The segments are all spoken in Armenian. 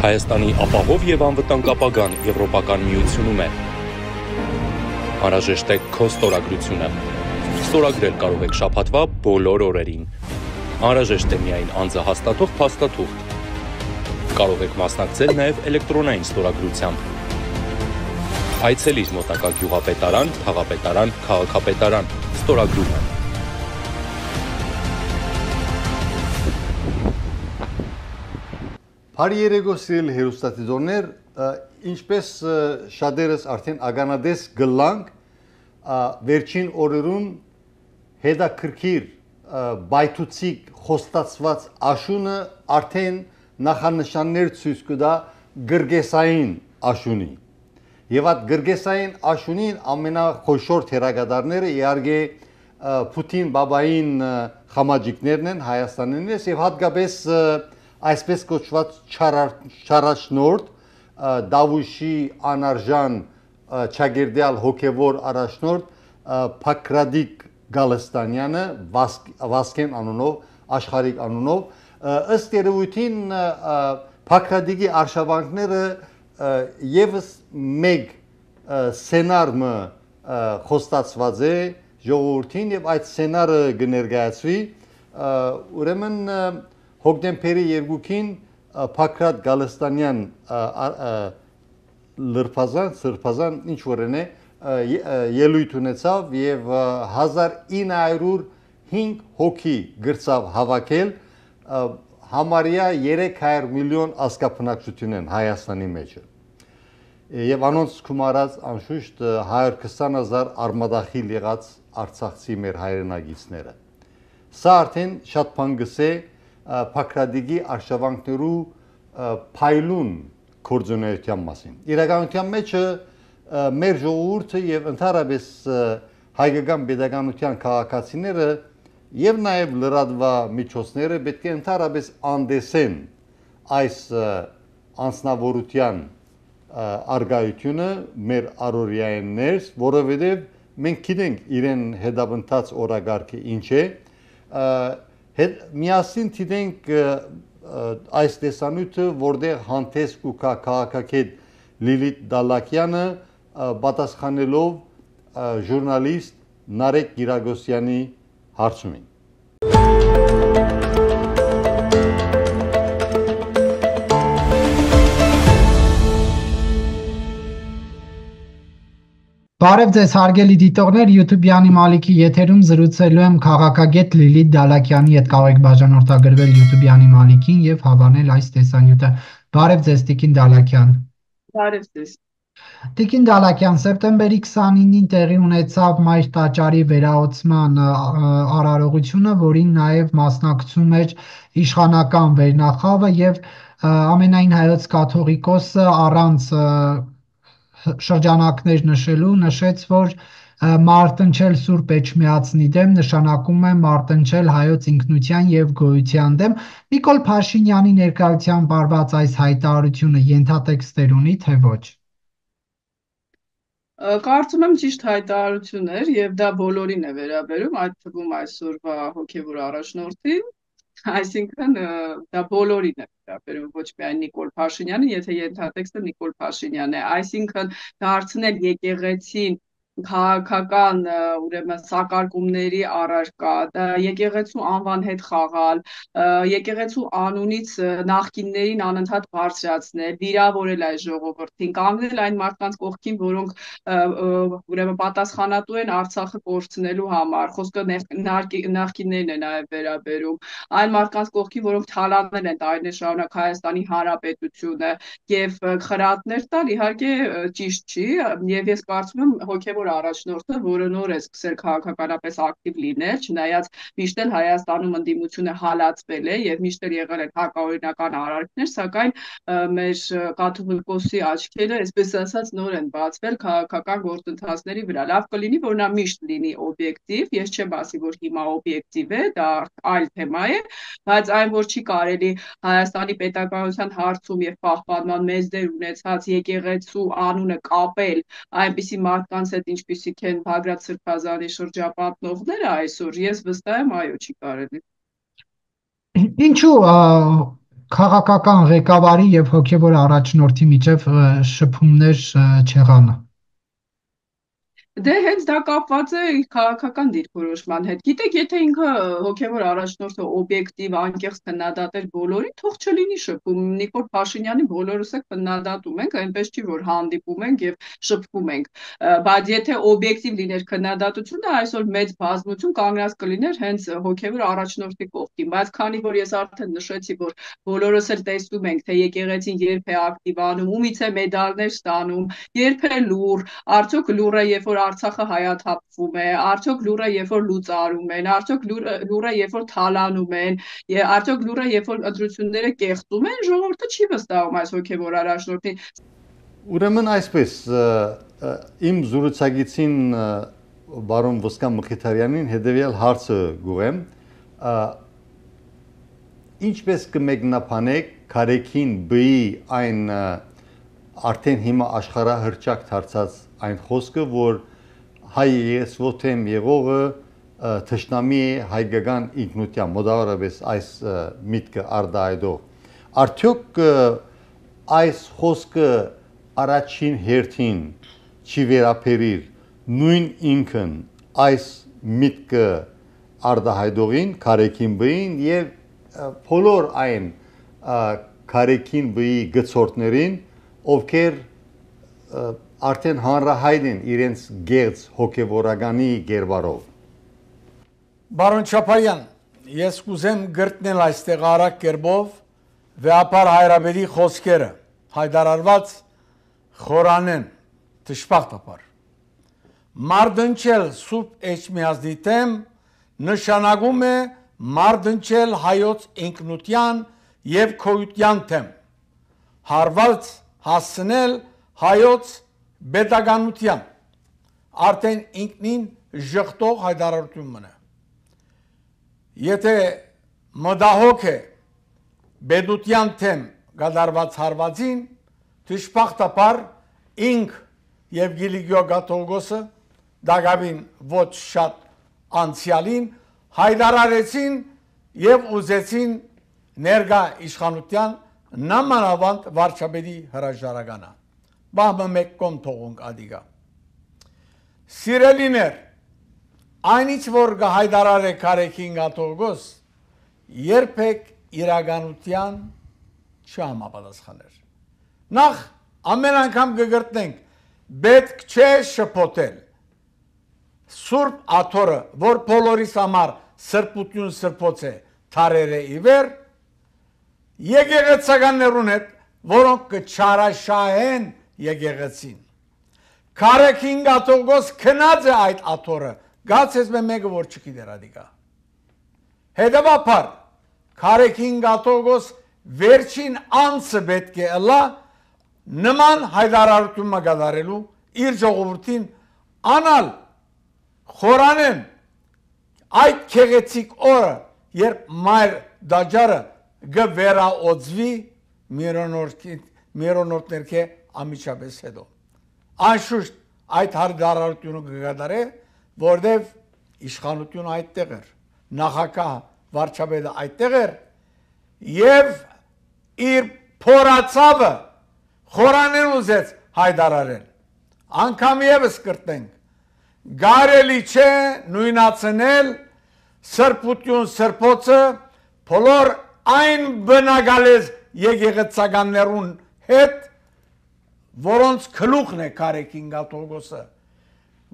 Հայաստանի ապահով եւ անվտանգ ապագան Եվրոպական միությունում է։ Անհրաժեշտ է քո ստորագրությունը։ Ստորագրել կարող եք շփատվա բոլոր օրերին։ Անհրաժեշտ է միայն անձը հաստատող փաստաթուղթ։ Կարող եք մասնակցել նաև էլեկտրոնային ստորագրությամբ։ Այցելիր մոտակա գյուղապետարան, քաղաքապետարան, քաղաքապետարան։ Ստորագրումը Բարի երեկո սիրելի հերոստատիզորներ, ինչպես շատերս արդեն ագանադես գլանք վերջին օրերուն հետաքրքիր բայթուցիկ խոստացված աշունը արդեն նախանշաններ ցույց կտա գրգեսային աշունի։ Եվ այդ գրգեսային աշունին ամենախոշոր թերագադարները իհարկե Պուտին բաբային խամաջիկներն են Հայաստանին եւ հատկապես այսպես կոչված չարաշնորդ Դավուշի անարժան ճագերդյալ հոգևոր առաջնորդ Փակրադիկ Գալստանյանը Վասկեն անունով աշխարհիկ անունով ըստ երևույթին Փակրադիկի արշավանքները եւս մեկ սցենարը խոստացված է ժողովրդին եւ այդ սցենարը կներկայացվի ուրեմն հոկտեմբերի 2-ին Փակրատ Գալստանյան լրփազան, սրբազան ինչ որն է ելույթ ունեցավ եւ 1905 հոգի գրծավ հավաքել համարյա 300 միլիոն ասկապնակցություն են Հայաստանի մեջ։ Եվ անոնց կումարած անշուշտ 120000 արմադախիլ եղած արցախցի մեր հայրենագիցները։ Սա արդեն շատ բան գսե Փակրադիգի արշավանքներու փայլուն կորձոներության մասին։ Իրականության մեջ մեր ժողովուրդը եւ ընդհանրապես հայկական pedagogical քաղաքացիները եւ նաեւ լրատվա միջոցները պետք է ընդհանրապես անդեսեն այս անձնավորության արգայությունը մեր առօրյային ներս, որովհետեւ մենք գիտենք իրեն հետապնդած օրագարկը ինչ է, հետ միասին դիտենք այս տեսանյութը, որտեղ հանդես ու քաղաքակետ Լիլիթ Դալակյանը պատասխանելով ժուրնալիստ Նարեկ Գիրագոսյանի հարցումին Բարև ձեզ հարգելի դիտողներ, YouTube-յանի Մալիքի եթերում զրուցելու եմ քաղաքագետ Լիլիթ Դալակյանի հետ կարող եք բաժանորդագրվել YouTube-յանի Մալիքին եւ հավանել այս տեսանյութը։ Բարև ձեզ Տիկին Դալակյան։ Բարև ձեզ։ Տիկին Դալակյան, սեպտեմբերի 29-ին տեղի ունեցավ Մայր տաճարի վերահոսման արարողությունը, որին նաև մասնակցում էր իշխանական վերնախավը եւ ամենայն հայոց կաթողիկոսը առանց շրջանակներ նշելու նշեց, որ մարտնչել Սուրբ Էջմիածնի դեմ նշանակում է մարտնչել հայոց ինքնության եւ գոյության դեմ։ Նիկոլ Փաշինյանի ներկայությամբ արված այս հայտարարությունը ենթատեքստեր ունի, թե ոչ։ Կարծում եմ ճիշտ հայտարարություն էր եւ դա բոլորին է վերաբերում, այդ թվում այսօրվա հոգեվոր առաջնորդին, Այսինքն դա բոլորին է վերաբերում, ոչ միայն Նիկոլ Փաշինյանը, եթե ենթատեքստը Նիկոլ Փաշինյանն է, այսինքն դարձնել եկեղեցին քաղաքական ուրեմն սակարկումների առարկա, եկեղեցու անվան հետ խաղալ, եկեղեցու անունից նախկիններին անընդհատ բարձրացնել, վիրավորել այս ժողովրդին, կանգնել այն մարդկանց կողքին, որոնք ուրեմն պատասխանատու են Արցախը կորցնելու համար։ Խոսքը նախկիններին է նաև վերաբերում։ Այն մարդկանց կողքին, որոնք թալանել են տարիներ շարունակ Հայաստանի Հանրապետությունը եւ խրատներ տալ, իհարկե ճիշտ չի, եւ ես կարծում եմ հոգեվոր առաջնորդը, որը նոր է սկսել քաղաքականապես ակտիվ լինել, չնայած միշտ էլ Հայաստանում ընդդիմությունը հալածվել է եւ միշտ էլ եղել են հակաօրինական արարքներ, սակայն մեր կաթողիկոսի աչքերը, այսպես ասած, նոր են բացվել քաղաքական գործընթացների վրա։ Լավ կլինի, որ նա միշտ լինի օբյեկտիվ, ես չեմ ասի, որ հիմա օբյեկտիվ է, դա այլ թեմա է, բայց այն որ չի կարելի Հայաստանի պետականության հարցում եւ պահպանման մեծ դեր ունեցած եկեղեցու անունը կապել այնպիսի մարդկանց հետ, ինչպիսիք են Բագրատ Սրբազանի շրջապատողները այսօր, ես վստահ եմ, այո, չի կարելի։ Ինչու քաղաքական ղեկավարի եւ հոգեվոր առաջնորդի միջև շփումներ չեղանը։ Դե հենց դա կապված է քաղաքական դիրքորոշման հետ։ Գիտեք, եթե ինքը հոգևոր առաջնորդը օբյեկտիվ, անկեղծ քննադատ էր բոլորին, թող չլինի շփում։ Նիկոլ Փաշինյանի բոլորս էլ քննադատում ենք, այնպես չի որ հանդիպում ենք եւ շփվում ենք։ Բայց եթե օբյեկտիվ լիներ քննադատությունը, այսօր մեծ բազմություն կանգնած կլիներ հենց հոգևոր առաջնորդի կողքին։ Բայց քանի որ ես արդեն նշեցի, որ բոլորս էլ տեսնում ենք, թե եկեղեցին երբ է ակտիվանում, ումից է մեդալներ ստանում, երբ է լուր, արդյոք լուրը երբ որ Արցախը հայաթափվում է, արդյոք լուրը երբ որ լուծարում են, արդյոք լուրը երբ որ թալանում են, արդյոք լուրը երբ որ ընտրությունները կեղծում են, ժողովուրդը չի վստահում այս հոգևոր առաջնորդին։ Ուրեմն այսպես իմ զրուցակիցին բարոն Ոսկան Մխիթարյանին հետեւյալ հարցը գուղեմ ինչպես կմեկնաբանեք Քարեքին B-ի այն արդեն հիմա աշխարհահռչակ դարձած այն խոսքը, որ հայ ես ոտեմ եղողը թշնամի հայկական ինքնության մոդավորապես այս միտքը արդայդող արդյոք այս խոսքը առաջին հերթին չի վերապերիր նույն ինքն այս միտքը արդահայդողին կարեկին բին եւ բոլոր այն կարեկին բի գծորտներին ովքեր արդեն հանրահայտ են իրենց գեղձ հոգևորականի գերբարով։ Բարոն Չապարյան, ես կուզեմ գրտնել այստեղ արագ կերբով վեապար հայրաբերի խոսքերը, հայդարարված խորանեն, թշպաղտապար։ Մարդընչել սուրպ էջմիազդի թեմ նշանագում է մարդընչել հայոց ինքնության և կոյության թեմ, հարված հասցնել հայոց բետականության արդեն ինքնին ժխտող հայդարարություն մնա։ Եթե մդահոգ է բեդության թեմ գադարված հարվածին, թշպախտապար ինք և գիլիգյո գաթողգոսը դագավին ոչ շատ անցյալին հայդարարեցին և ուզեցին ներգա իշխանության նամանավանդ վարչաբերի հրաժարագանա բամը մեկ կոմ թողունք ադիգա։ Սիրելիներ, այնից որ գահայդարար է կարեքին գաթողգոս, երբեք իրականության չհամապատասխաներ։ Նախ ամեն անգամ կգրտնենք, պետք չէ շփոթել։ Սուրբ աթորը, որ բոլորիս համար սրբություն սրբոց է, թարերը իվեր, եկեղեցականներուն հետ, որոնք կչարաշահեն եկեղեցին։ Քարեքին գաթողոս քնած է այդ աթորը, գացես մե մեկը որ չգիտեր ադիկա։ Հետևաբար քարեքին գաթողոս վերջին անցը պետք է ըլա նման հայդարարություն մագադարելու իր ժողովրդին անալ խորանեն այդ քեղեցիկ օրը երբ մայր դաջարը գվերաօծվի միրոնորտներ կե ամիջապես հետո։ Անշուշտ այդ հարդարարությունը կգադարե, որտեվ իշխանությունը այդտեղ էր, նախակահ վարչապետը այդտեղ էր եւ իր փորացավը խորանեն ուզեց հայդարարել։ Անկամ եւս կրտնենք. Գարելի չէ նույնացնել սրբություն սրբոցը բոլոր այն բնագալեզ եկեղեցականներուն հետ որոնց քլուխն է Կարեկին Գաթողոսը,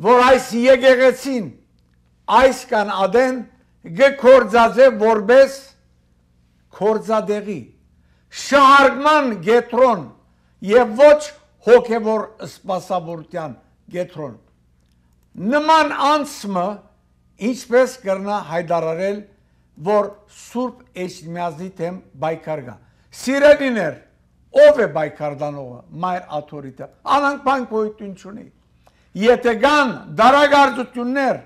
որ այս եկեղեցին այս կան ադեն գկորձածե որբես կորձադեղի շահարգման գետրոն եւ ոչ հոգեվոր սպասավորության գետրոն նման անցմը ինչպես կրնա հայդարարել որ սուրբ էջմիածնի թեմ բայկար գա սիրելիներ ով է բայկարդանողը մայր աթորիտը անանք բան գոյություն չունի եթե կան դարագարձություններ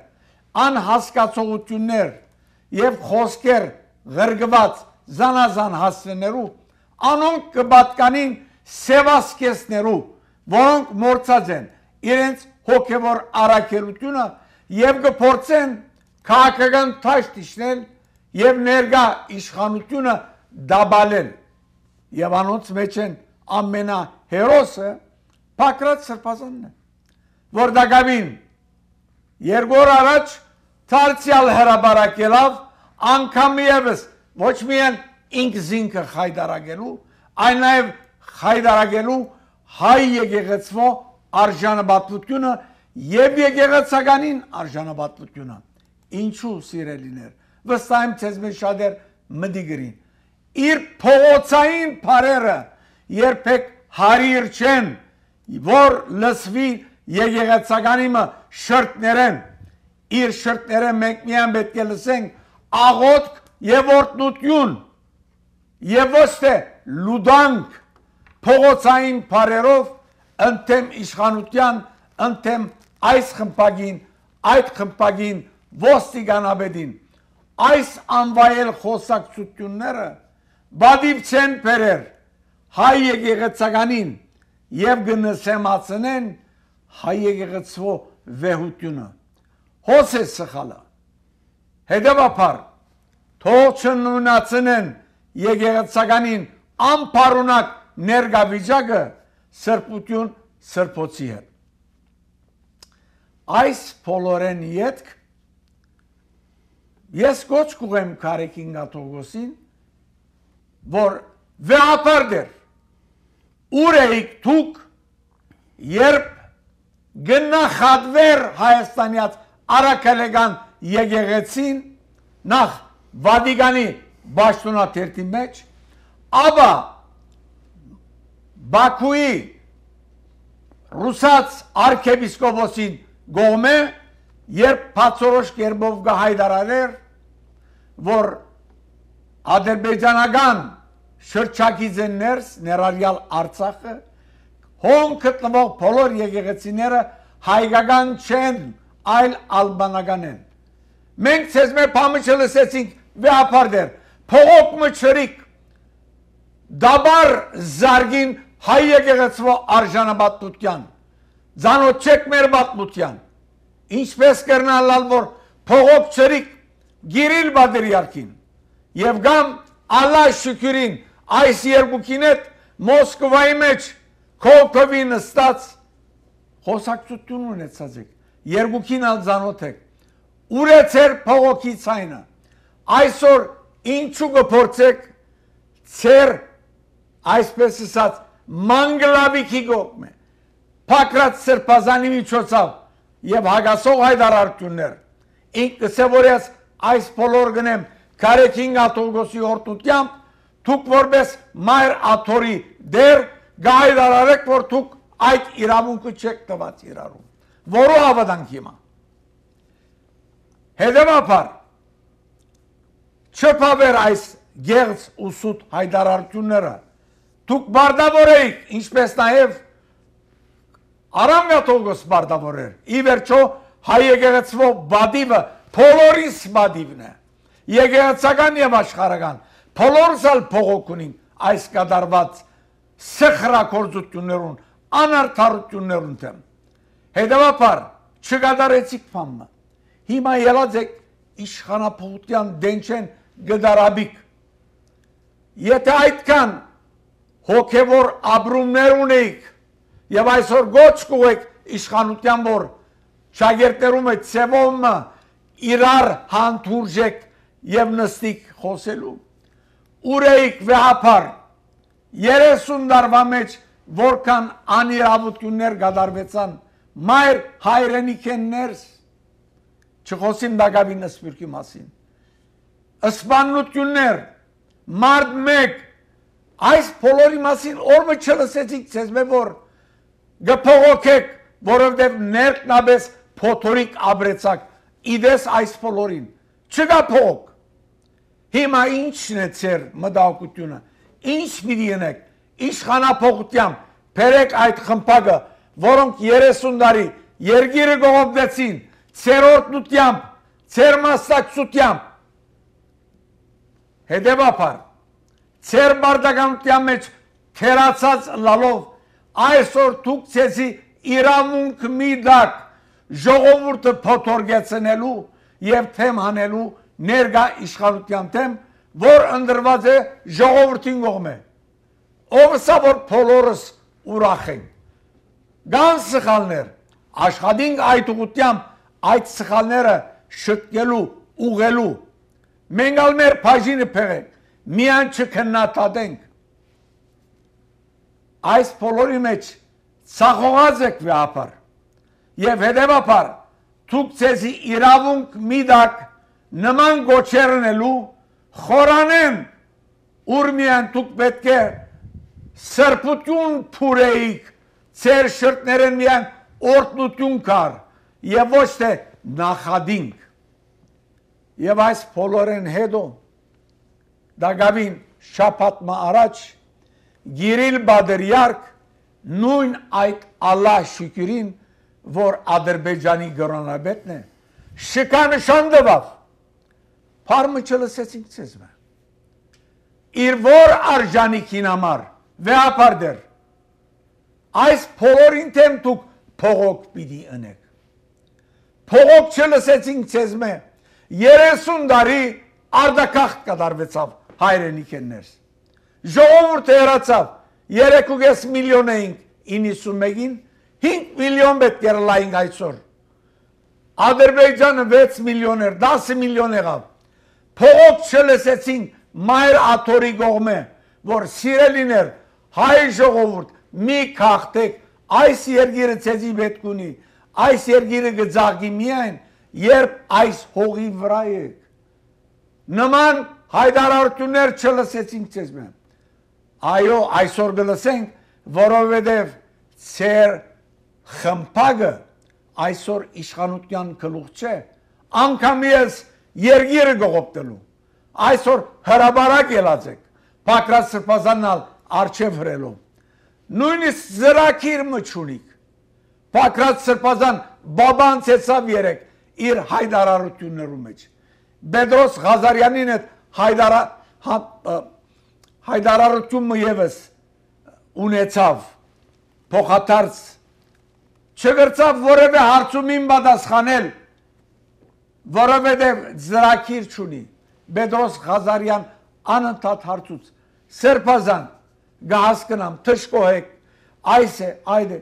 անհասկացողություններ եւ խոսքեր ղրգված զանազան հասցներու անոնք կբատկանին սևասկեսներու որոնք մորցած են իրենց հոգևոր առաքելությունը եւ կփորձեն քաղաքական թաշտ իշնել եւ ներգա իշխանությունը դաբալել եւ անոնց մեջ են ամենահերոսը Պակրատ Սրբազանն է որ դակավին երկու առաջ դարձյալ հրաբարակելով անգամ եւս ոչ միայն ինքս ինքը խայդարագելու այլ նաեւ խայդարագելու հայ եկեղեցվո արժանապատվությունը եւ եկեղեցականին արժանապատվությունը ինչու սիրելիներ վստահ եմ ցեզ մեջ շատեր մդիգրին իր փողոցային բարերը երբեք հարիր չեն որ լսվի եկեղեցականիմը շրտներեն իր շրտները մենք միայն պետք է լսենք աղոթք եւ օրտնություն եւ ոչ թե լուդանք փողոցային բարերով ընթեմ իշխանության ընթեմ այս խմպագին այդ խմպագին ոստիկանաբեդին այս անվայել խոսակցությունները բադիվ չեն բերեր հայ եկեղեցականին եւ գնսեմացնեն հայ եկեղեցվո վեհությունը հոս է սխալը հետևաբար թող չնունացնեն եկեղեցականին անփարունակ ներգավիճակը սրբություն սրբոցի հետ այս փոլորեն յետք ես կոչ կուղեմ Կարեկին Գաթողոսին որ վեհապար դեր ուր էիք դուք երբ գնախadver հայաստանյաց արաքելեգան եկեղեցին նախ Վատիկանի Բաշտոնաթերթի մեջ ապա Բաքուի ռուսաց արքեպիսկոպոսին գողմե երբ բացորոշ կերպով գահայդարարեր որ ադրբեջանական շրջակիցը ներս ներառյալ Արցախը հոն գտնվող բոլոր եկեղեցիները հայկական չեն, այլ ալբանական են։ Մենք ցեզ մեր փամը չլսեցինք վեհապար դեր, փողոք մչրիկ, դաբար զարգին հայ եկեղեցվո արժանապատության, ձանոտ չեք մեր պատմության, ինչպես կրնալալ, որ փողոք չրիկ գիրիլ բադրիարքին, և գամ ալա շükürին այս երկուքին հետ Մոսկվայի մեջ քոքովի նստած խոսակցություն ունեցած եք, երկուքին ալ ձանոթ եք, ուր է ծեր փողոքի ցայնը, այսօր ինչու կփորձեք ծեր այսպես ասած մանգլավիքի կողմ է Փակրած սրբազանի միջոցով եւ հագասող հայդարարություններ ինքս որ այս բոլոր գնեմ Կարեկին Աթողոսի օրտությամբ դուք որպես մայր աթորի դեր գայդարարեք որ դուք այդ իրավունքը չեք տված իրարում որո հավատանք հիմա հետևաբար չփավեր այս գեղձ ու սուտ հայդարարությունները դուք բարդավոր եք ինչպես նաև Արամ Գաթողոս բարդավոր էր ի վերջո հայ եկեղեցվո բադիվը բոլորիս բադիվն է եկեղեցական եւ աշխարհական բոլորս էլ փողոք ունին այս կդարված սխրակորձություններուն անարթարություններուն դեմ հետևաբար չկատարեցիք փամը հիմա ելած եք իշխանապողության դենչեն գդարաբիկ եթե այդքան հոգևոր ապրումներ ունեիք եւ այսօր գոչ կուեք իշխանության որ շագերտերում է ցևոմը իրար հանդուրժեք եւ նստիկ խոսելու ուր էիք վեհապար 30 տարվա մեջ որքան անիրավություններ գդարվեցան մայր հայրենիքներս չխոսիմ դակավին սպիրկի մասին սպանություններ մարդ մեկ այս բոլորի մասին օրը չլսեցիք ցեզ մե որ գփողոքեք որովհետև ներքնաբես փոթորիկ աբրեցակ իդես այս բոլորին չկա փող Հիմա ի՞նչն է ծեր մտահոգությունը։ Ինչ պիտի ենեք։ Իշխանապողությամբ բերեք այդ խմբակը, որոնք 30 տարի երգիրը գողոպվեցին, ծերորդությամբ, ծեր մասնակցությամբ։ Հետևաբար, ծեր բարդականության մեջ թերացած լալով այսօր դուք ցեցի իրավունք մի դակ ժողովուրդը փոթորգեցնելու եւ թեմ հանելու ներգա իշխանության դեմ, որ ընդրված է ժողովրդին կողմ է։ ով սա որ բոլորս ուրախ ենք։ Գան սխալներ, աշխատենք այդ ուղությամբ այդ սխալները շտկելու, ուղղելու։ Մենք ալ մեր բաժինը փեղենք, միան չքննադատենք։ Այս բոլորի մեջ ցախողած եք վեապար։ Եվ հետևաբար դուք ցեզի իրավունք միդակ նման գոչերնելու խորանեն ուրմիան դուք պետք է սրբություն փուրեիք ծեր շրտներեն միան օրտնություն կար եւ ոչ թե նախադինք եւ այս բոլորեն հետո դագավին շապատմա առաջ գիրիլ բադրյարք նույն այդ ալլահ շükürին որ ադրբեջանի գրոնաբետն է շքանշան դվավ Փարմը չլսեցինք ցեզ մը իր որ արժանիքին համար վեապար դեր այս փողորին թեմ դուք փողոք պիտի ընեք փողոք չլսեցինք ցեզ մե 30 տարի արդակախտ կդարվեցավ հայրենիքներս ժողովուրդը երացավ 3.5 միլիոն էինք 91-ին 5 միլիոն պետք էր լայինք այսօր Ադրբեջանը 6 միլիոն էր 10 միլիոն եղավ փողոք չլսեցինք մայր աթորի գողմե, որ սիրելիներ հայ ժողովուրդ մի քաղտեք այս երգիրը ցեզի պետք ունի այս երգիրը գծաղի միայն երբ այս հողի վրա եք նման հայդարարություններ չլսեցինք ցեզ մեն այո այսօր գլսենք որովհետև ծեր խմփագը այսօր իշխանության գլուխ չէ անգամ ես երգիրը գողոպտելու այսօր հրաբարակ ելած եք Պակրատ Սրբազանալ արչև հրելով նույնիսկ զրակիր մչունիկ Պակրատ Սրբազան բաբան ցեցավ երեք իր հայդարարություններու մեջ Բեդրոս Ղազարյանին հետ հայդարա հա, հայդարարությունը եւս ունեցավ փոխադարձ չգրծավ որևէ հարցումին պատասխանել որովհետև զրակիր չունի. Բեդրոս Ղազարյան անընդհատ հարցուց Սերբազան գահասկնամ թշկոհեք այս է այդ է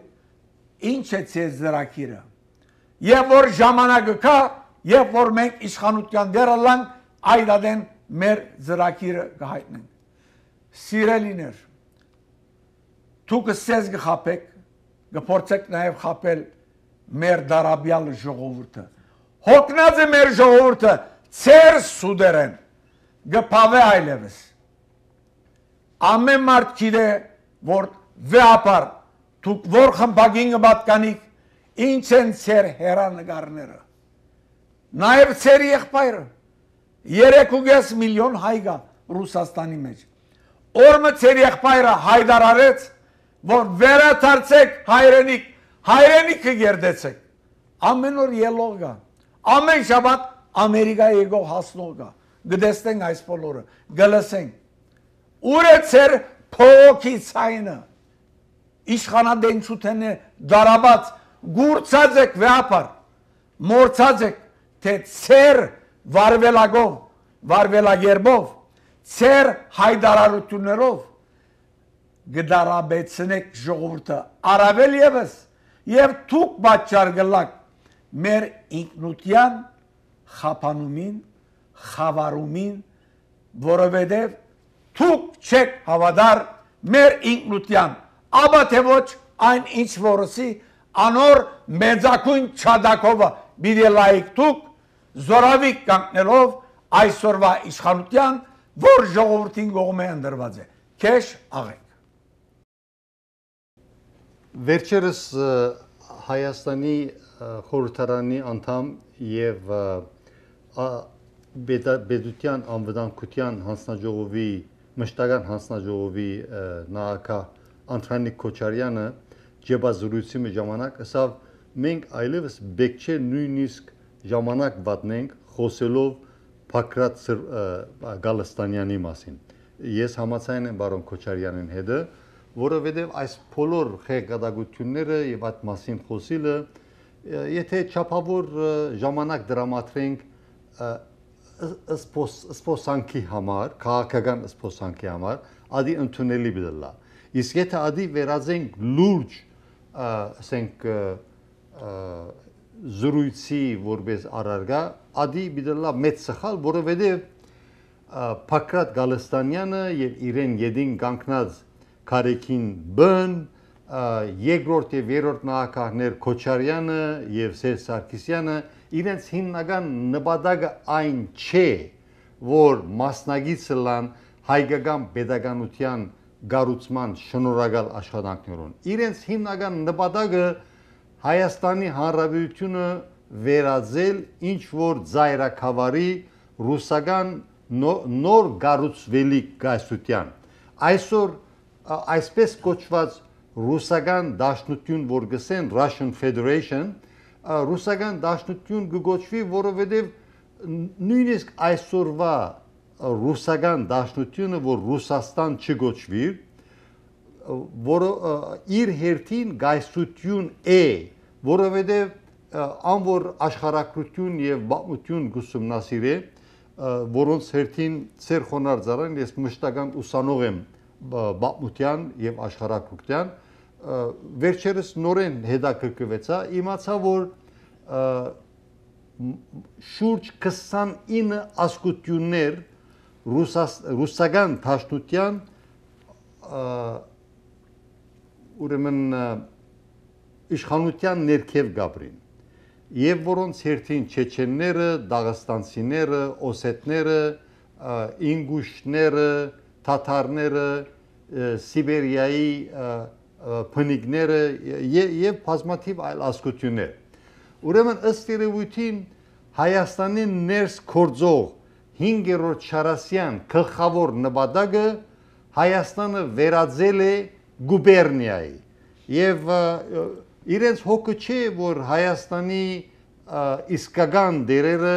ինչ է ցեզ զրակիրը եւ որ ժամանակը կա եւ որ մենք իշխանության դերալան այդադեն մեր զրակիրը կհայտնենք սիրելիներ դուք սեզ գխապեք գփորձեք նաեւ խապել մեր դարաբյալ ժողովուրդը հոգնած է մեր ժողովուրդը ծեր սուդերեն գպավե այլևս ամեն մարդ գիտե որ վեապար դուք որ խմբագին կպատկանիք ինչ են ծեր հերանգարները նաև ծեր եղբայրը 3.5 միլիոն հայ կա Ռուսաստանի մեջ օրը ծեր եղբայրը հայդարարեց որ վերադարձեք հայրենիք հայրենիքը գերդեցեք ամեն օր ելող կա ամեն շաբաթ Ամերիկայի եկող հասնող կա։ Գտեսնենք այս բոլորը, գլսենք։ Ուր է ծեր փողոքի ցայնը։ Իշխանադենչութեն է դարաբաց, գուրցած եք վեապար։ Մորցած եք, թե ծեր վարվելագով, վարվելագերբով, ծեր հայդարարություններով գդարաբեցնեք ժողովուրդը առավել եւս եւ թուք պատճառ գլակ մեր ինքնության խափանումին, խավարումին, որովհետև դուք չեք հավատար մեր ինքնության, ապա թե ոչ այն ինչ որսի անոր մեծակույն չադակովը բիդե լայք դուք զորավիկ կանգնելով այսօրվա իշխանության, որ ժողովրդին կողմե ընդրված է։ Քեշ աղեք։ Վերջերս Հայաստանի խորհրդարանի անդամ եւ Բեդության անվտանգության հանձնաժողովի մշտական հանձնաժողովի նախակա Անտրանիկ Քոչարյանը ջեբազրույցի ժամանակ ասավ մենք այլևս բեք չէ նույնիսկ ժամանակ վատնենք խոսելով Փակրատ Գալստանյանի մասին ես համաձայն եմ բարոն Քոչարյանին հետը որովհետև այս բոլոր խեղդագությունները եւ այդ մասին խոսիլը եթե չափավոր ժամանակ դրամատրենք սպոսանքի համար, քաղաքական սպոսանքի համար, ադի ընդունելի բդլա։ Իսկ եթե ադի վերածենք լուրջ, ասենք զրույցի որպես առարգա, ադի բիդլա մեծ սխալ, որովհետև Փակրատ Գալստանյանը եւ իրեն յեդին կանգնած Կարեկին բն երկրորդ եւ երրորդ նախագահներ Քոչարյանը եւ Սերժ Սարգսյանը իրենց հիմնական նպատակը այն չէ, որ մասնագիտ լան հայկական pedagogian գառուցման շնորհակալ աշխատանքներուն։ Իրենց հիմնական նպատակը Հայաստանի Հանրապետությունը վերածել ինչ որ ծայրակավարի ռուսական նոր գառուցվելիք գայսության։ Այսօր այսպես կոչված ռուսական դաշնություն, որ գսեն Russian Federation, ռուսական դաշնություն կգոչվի, որովհետև նույնիսկ այսօրվա ռուսական դաշնությունը, որ Ռուսաստան չգոչվի, որը իր հերթին գայսություն է, որովհետև անոր աշխարհակրություն եւ բացություն գուսումնասիրե, որոնց հերթին ծեր խոնար ծառան ես մշտական ուսանող եմ բացության եւ աշխարհակրության վերջերս նորեն հետաքրքրվեցա, իմացա, որ շուրջ 29 ասկություններ ռուսական թաշնության ուրեմն իշխանության ներքև գաբրին եւ որոնց հերթին չեչենները, դաղստանցիները, օսետները, ինգուշները, թաթարները, Սիբերիայի փնիկները եւ բազմաթիվ այլ ասկություններ։ Ուրեմն ըստ երևույթին Հայաստանի ներս կորձող 5-րդ Շարասյան գլխավոր նպատակը Հայաստանը վերածել է գուբերնիայի եւ իրենց հոգը չէ որ Հայաստանի իսկական դերերը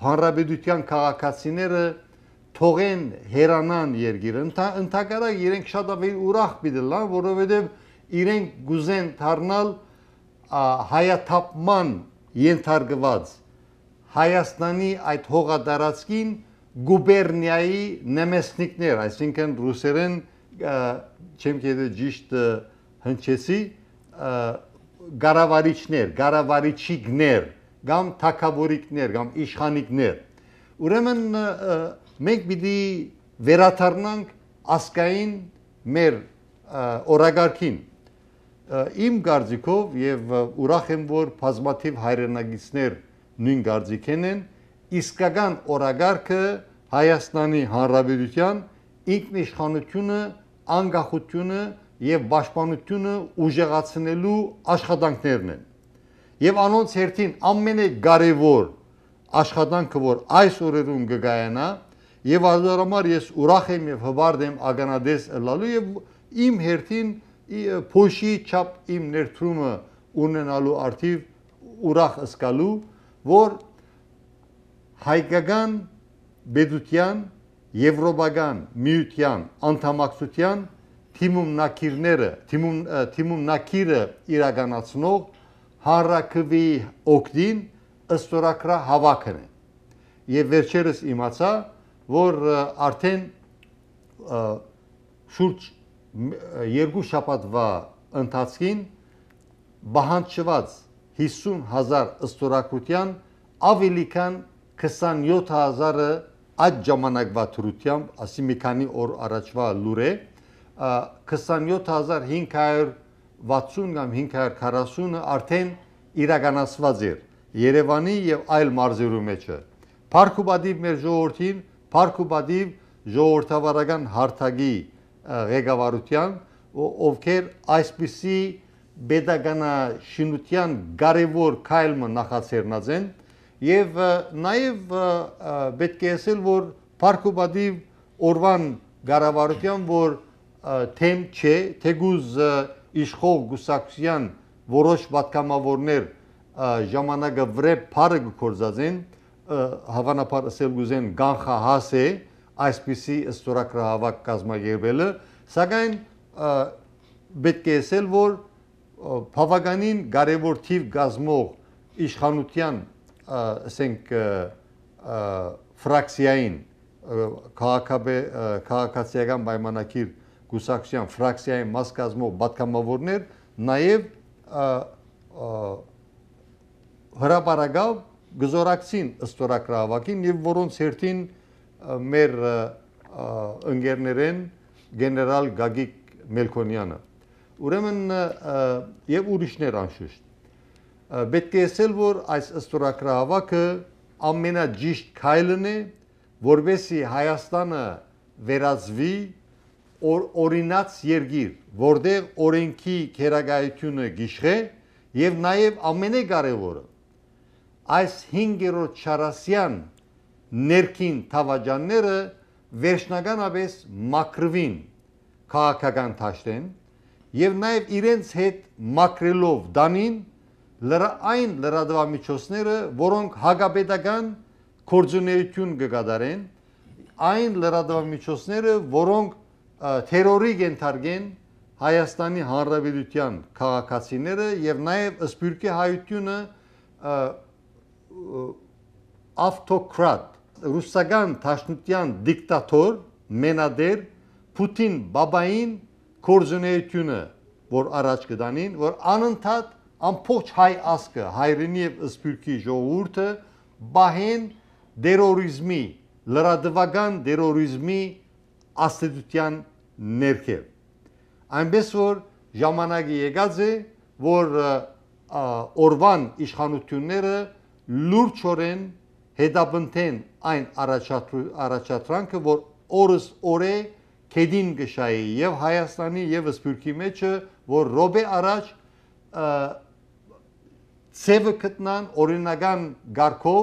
հանրապետության քաղաքացիները թողեն հերանան երգիրը ընդհակառակ իրենք շատ ավելի ուրախ պիտելան որովհետև իրենք գուզեն դառնալ հայաթափման ենթարկված Հայաստանի այդ հողատարածքին գուբերնիայի նեմեսնիկներ, այսինքն ռուսերեն չեմ գիտե ճիշտ հնչեցի գարավարիչներ, գարավարիչիկներ, կամ թակավորիկներ, կամ իշխանիկներ։ Ուրեմն մենք պիտի վերաթարնանք ասկային մեր օրագարքին իմ գարձիկով եւ ուրախ եմ որ բազմաթիվ հայրենագիցներ նույն գարձիկեն են իսկական օրագարքը Հայաստանի Հանրապետության ինքնիշխանությունը, անկախությունը եւ պաշտպանությունը ուժեղացնելու աշխատանքներն են։ Եվ անոնց հերթին ամենակարևոր աշխատանքը, որ այս օրերում կգայանա, եւ ազորամար ես ուրախ եմ եւ հվարդ եմ ագանադես լալու եւ իմ հերթին փոշի չափ իմ ներդրումը ունենալու արդիվ ուրախ ըսկալու որ հայկական բեդության եվրոպական միության անդամակցության թիմում նակիրները թիմում թիմում նակիրը իրականացնող հարակվի օկդին ըստորակրա հավաքն է եւ վերջերս իմացա որ արդեն շուրջ երկու շաբաթվա ընթացքին բահանջված 50000 ըստորակության ավելի քան 27000-ը այդ ժամանակվա թրությամբ, ասի մի քանի օր առաջվա լուր է, 27560 կամ 540-ը արդեն իրականացված էր Երևանի եւ այլ մարզերու մեջը։ Փարքուբադի մեր ժողովրդին Փարքուբադիվ ժողովրդավարական հարթագի ղեկավարության ովքեր այսպիսի pedagogical կարևոր քայլը նախաձեռնած են եւ նաեւ պետք է ասել որ Փարքուբադիվ օրվան գարավարության որ թեմ չէ թեգուզ իշխող գուսակցության որոշ պատկամավորներ ժամանակը վրե փարը գործածեն հավանաբար ասել գուզեն կանխահաս է այսպիսի ստորակրահավաք կազմակերպելը, սակայն պետք է ասել, որ բավականին կարևոր թիվ գազմող իշխանության, ասենք ֆրակցիային քաղաքաբե քաղաքացիական պայմանագիր գուսակցության ֆրակցիայի մաս կազմող պատգամավորներ նաև հրապարակավ գզորակցին ըստորակրավակին եւ որոնց հերթին մեր ընկերներեն գեներալ Գագիկ Մելքոնյանը ուրեմն եւ ուրիշներ անշուշտ պետք է ասել որ այս ըստորակրավակը ամենաջիշտ քայլն է որբեսի Հայաստանը վերածվի օր, օրինաց երգիր, որտեղ օրենքի քերագայությունը գիշխե եւ նաեւ ամենակարևորը այս 5-րդ շարասյան ներքին թավաջանները վերջնականապես մակրվին քաղաքական ճաշտեն եւ նաեւ իրենց հետ մակրելով դանին լրա այն լրատվամիջոցները, որոնք հագապետական կորձունեություն կգադարեն, այն լրատվամիջոցները, որոնք թերորի կենթարգեն Հայաստանի Հանրապետության քաղաքացիները եւ նաեւ սպյուրքի հայությունը ավտոկրատ ռուսական թաշնության դիկտատոր մենադեր Պուտին բաբային կորզունեությունը որ առաջ կդանին որ անընդհատ ամբողջ հայ ասկը հայրենի եւ սպյուրքի ժողովուրդը բահեն դերորիզմի լրադվական դերորիզմի աստետության ներքև այնպես որ ժամանակը եկած է որ օրվան իշխանությունները լուրջորեն հետապնդեն այն առաջատրանքը, որ օրս օրե քեդին գշայի եւ Հայաստանի եւ Սփյուռքի մեջը, որ ռոբե առաջ ծևը գտնան օրինական գարկով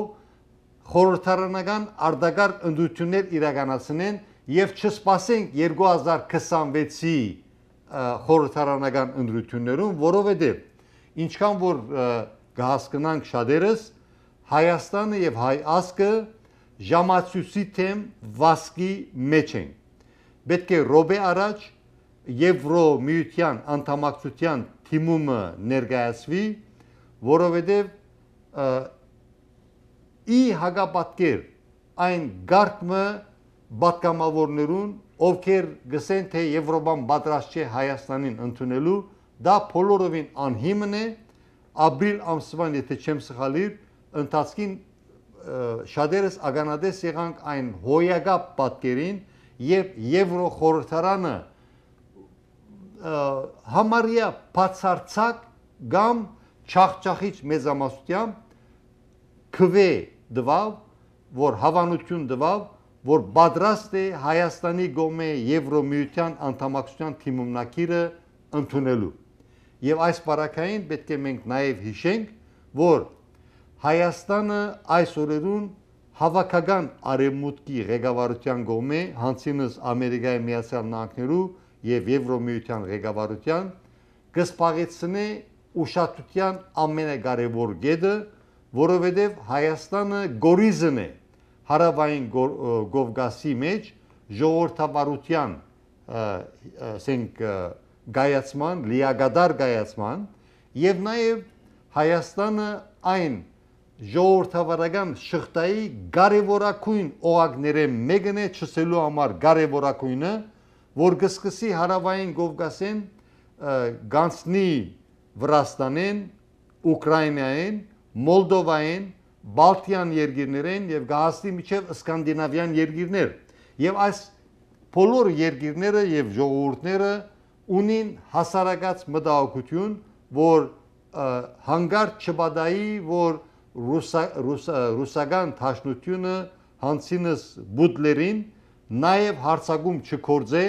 խորհրդարանական արդագարգ ընդդություններ իրականացնեն եւ չսպասենք 2026-ի խորհրդարանական ընդդություններում, որովհետեւ ինչքան որ կհասկանանք շատերս Հայաստանը եւ հայ ասկը ժամացույցի թեմ վասկի մեջ են։ Պետք է ռոբե առաջ Եվրո միության անդամակցության թիմումը ներկայացվի, որովհետև ի հագապատկեր այն գարկմը պատկամավորներուն, ովքեր գսեն թե Եվրոպան պատրաստ չէ Հայաստանին ընդունելու, դա բոլորովին անհիմն է, ապրիլ ամսվան, եթե չեմ սխալիր, ընթացքին շատերս ագանադես եղանք այն հոյագապ պատկերին, երբ Եվրո խորհրդարանը համարյա բացարձակ կամ չախճախիչ մեծամասնությամբ քվե դվավ, որ հավանություն դվավ, որ պատրաստ է Հայաստանի գոմե Եվրոմիության անդամակցության թիմումնակիրը ընդունելու։ Եվ այս բարակային պետք է մենք նաև հիշենք, որ Հայաստանը այս օրերուն հավաքական արևմուտքի ղեկավարության գոմե հանցինս Ամերիկայի Միացյալ Նահանգներու եւ Եվրոմիության ղեկավարության կսպաղեցնե ուշադրության ամենակարևոր գեդը, որովհետեւ Հայաստանը գորիզն է հարավային Կովկասի մեջ ժողովրդավարության ասենք գայացման, լիագադար գայացման եւ նաեւ Հայաստանը այն ժողովրդավարական շղթայի կարևորակույն օղակները մեկն է չսելու համար կարևորակույնը, որ գսկսի հարավային Կովկասեն գանցնի Վրաստանեն, Ուկրաինայեն, Մոլդովայեն, Բալթյան երկիրներեն եւ գահստի միջև սկանդինավյան երկիրներ։ Եվ այս բոլոր երկիրները եւ ժողովուրդները ունին հասարակած մտահոգություն, որ հանգարտ չբադայի, որ ռուսա, ռուսա, ռուսական թաշնությունը հանցինս բուդլերին նաև հարցակում չկործե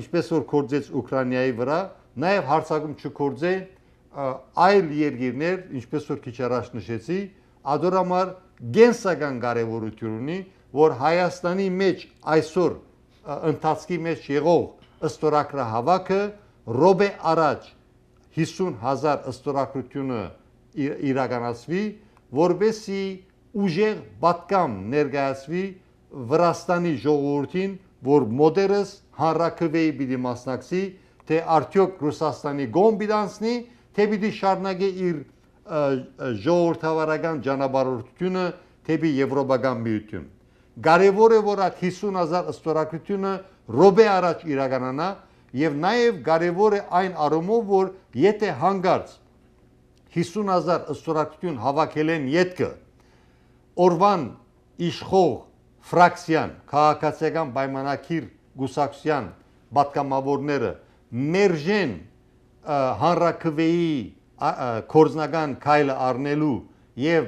ինչպես որ կործեց Ուկրաինայի վրա նաև հարցակում չկործե այլ երկիրներ ինչպես որ քիչ առաջ նշեցի ադորամար գենսական կարևորություն ունի որ Հայաստանի մեջ այսօր ընթացքի մեջ եղող ըստորակրահավաքը ռոբե առաջ 50000 ըստորակրությունը իրականացվի, որբեսի ուժեղ պատկամ ներկայացվի Վրաստանի ժողովրդին, որ մոդերս հանրակրվեի պիտի մասնակցի, թե արդյոք Ռուսաստանի գոմ պիտանցնի, թե պիտի շարունակի իր ժողովրդավարական ճանապարհորդությունը թեպի եվրոպական միություն։ Կարևոր է որ այդ 50000 ըստորակությունը ռոբե առաջ իրականանա եւ նաեւ կարեւոր է այն առումով, որ եթե հանգարց 50000 ըստորակություն հավաքել են յետքը օրվան իշխող ֆրակցիան քաղաքացիական պայմանակիր գուսակցության պատգամավորները մերժեն հանրակրվեի կորզնական քայլը առնելու եւ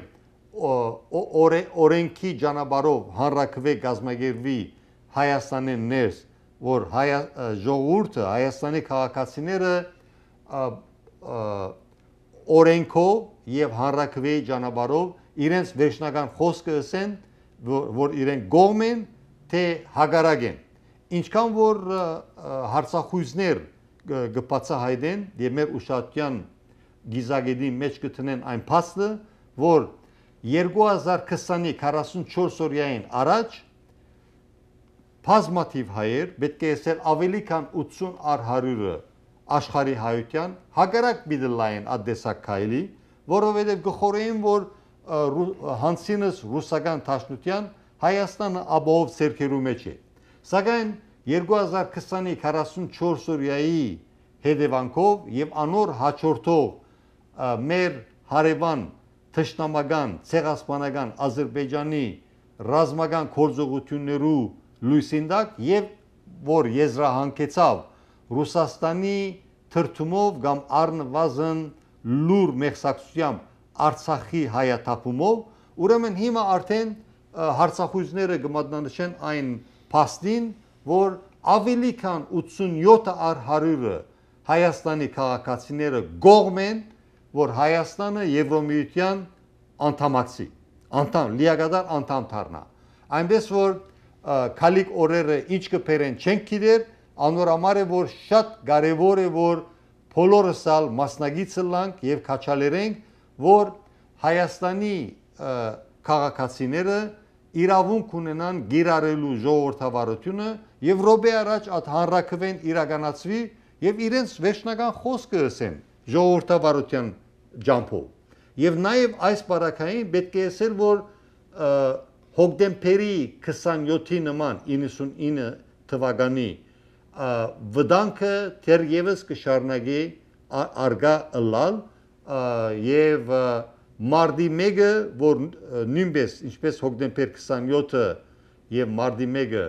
օրենքի ճանապարհով հանրակրվե գազագերվի Հայաստանի ներս որ հայ ժողովուրդը Հայաստանի քաղաքացիները օրենքով եւ հանրակրվեի ճանապարհով իրենց վերջնական խոսքը ասեն որ, որ իրենք գողմ են թե հագարակ են ինչքան որ հարցախույզներ գբացահայտեն եւ մեր ուշադրության գիզագետի մեջ կտնեն այն փաստը որ 2020-ի 44 օրյային առաջ բազմաթիվ հայեր պետք է ասել ավելի քան 80 առ 100-ը աշխարհի հայության հակառակ բիդլային ադեսակ քայլի, որովհետև գխորեին որ հանցինս ռուսական ճաշնության Հայաստանը ապահով ցերկերու մեջ է։ Սակայն 2020-ի 44 օրյայի հետևանքով եւ անոր հաջորդող մեր հարևան թշնամական, ցեղասպանական Ադրբեջանի ռազմական գործողություններու լույսինդակ եւ որ եզրահանգեցավ Ռուսաստանի թրթումով կամ առնվազն լուր մեղսակցությամբ Արցախի հայաթափումով, ուրեմն հիմա արդեն հարցախույզները կմատնանշեն այն փաստին, որ ավելի քան 87 առ 100-ը Հայաստանի քաղաքացիները գողմ են, որ Հայաստանը Եվրոմիության անդամացի, անդամ լիակատար անդամ դառնա։ Այնպես որ քալիկ օրերը ինչ կփերեն չենք գիտեր, անորամար է որ շատ կարևոր է որ բոլորս ալ մասնագիտ լանք եւ քաչալերենք որ Հայաստանի քաղաքացիները իրավունք ունենան գիրարելու ժողովրդավարությունը եւ ռոբե առաջ այդ հանրակրվեն իրականացվի եւ իրենց վերջնական խոսքը ասեն ժողովրդավարության ջամփով եւ նաեւ այս բարակային պետք է ասել որ հոկտեմբերի 27-ի նման 99 թվականի վտանգը թերևս կշարունակի արգա ըլալ եւ մարտի 1-ը որ նույնպես ինչպես հոկտեմբեր 27-ը եւ մարտի 1-ը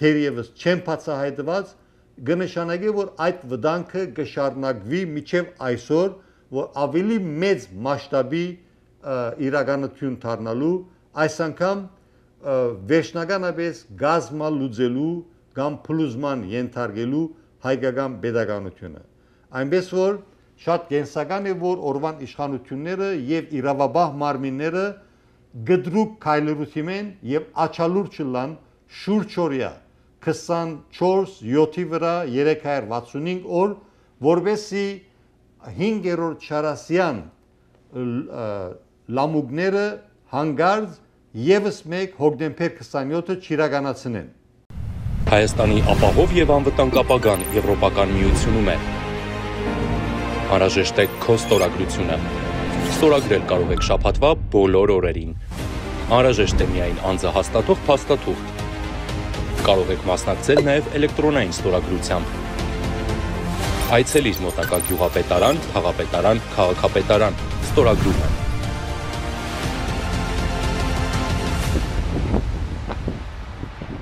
թերևս չեն բացահայտված կնշանակի որ այդ վտանգը կշարունակվի միջև այսօր որ ավելի մեծ մասշտաբի իրականություն դառնալու այս անգամ վերջնականապես գազմալ լուծելու կամ փլուզման ենթարկելու հայկական pedagogiությունը։ Այնպես որ շատ կենսական է որ օրվան իշխանությունները եւ իրավաբահ մարմինները գդրուկ քայլերուսիմեն եւ աչալուր չլան շուրջօրյա 24-7-ի վրա 365 օր որբեսի 5-րդ չարասյան լամուկները հանգարց եւս մեկ հոկտեմբեր 27-ը չիրականացնեն Հայաստանի ապահով եւ անվտանգ ապագան Եվրոպական միությունում է։ Անհրաժեշտ է քո ստորագրությունը։ Ստորագրել կարող եք շփատվա բոլոր օրերին։ Անհրաժեշտ է միայն անձահաստատող փաստաթուղթ։ Կարող եք մասնակցել նաեւ էլեկտրոնային ստորագրությամբ։ Այցելիր մոտակա գյուղապետարան, քաղաքապետարան, քաղաքապետարան։ Ստորագրումը